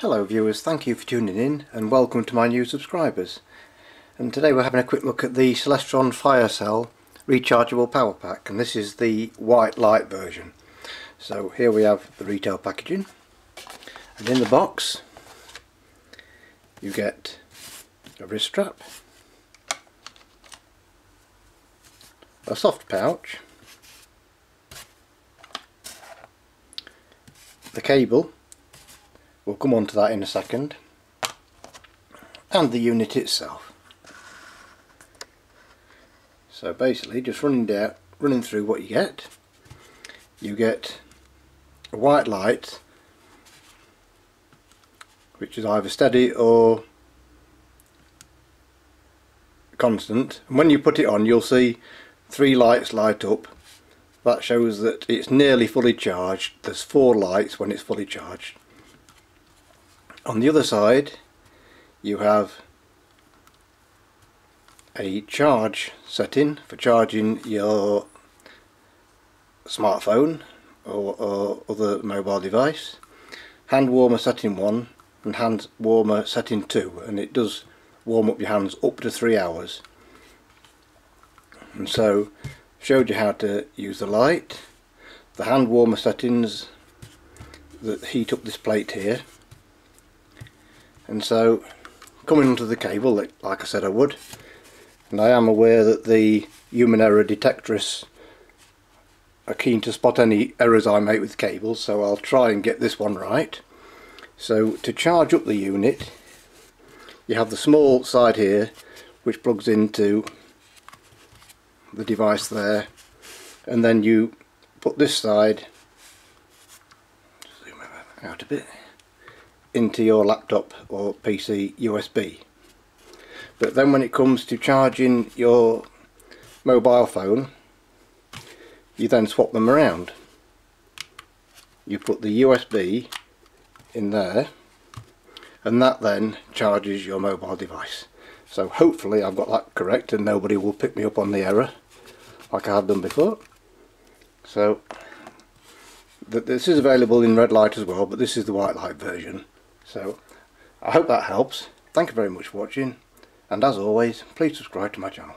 Hello viewers, thank you for tuning in and welcome to my new subscribers. And today we're having a quick look at the Celestron FireCel rechargeable power pack and this is the white light version. So here we have the retail packaging and in the box you get a wrist strap, a soft pouch, the cable We'll come on to that in a second. And the unit itself. So basically just running down, running through what you get. You get a white light which is either steady or constant and when you put it on you'll see three lights light up that shows that it's nearly fully charged there's four lights when it's fully charged on the other side you have a charge setting for charging your smartphone or, or other mobile device. Hand warmer setting 1 and hand warmer setting 2 and it does warm up your hands up to 3 hours. And so showed you how to use the light. The hand warmer settings that heat up this plate here and so coming onto the cable like I said I would. And I am aware that the human error detectorists are keen to spot any errors I make with cables so I'll try and get this one right. So to charge up the unit you have the small side here which plugs into the device there and then you put this side out a bit into your laptop or PC USB but then when it comes to charging your mobile phone you then swap them around. You put the USB in there and that then charges your mobile device. So hopefully I've got that correct and nobody will pick me up on the error like I have done before. So this is available in red light as well but this is the white light version so I hope that helps. Thank you very much for watching and as always please subscribe to my channel.